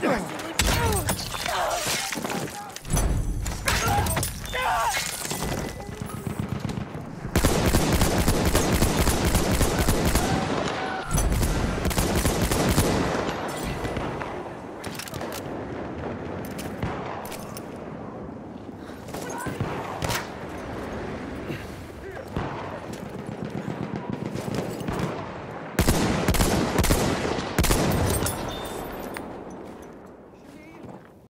Yes.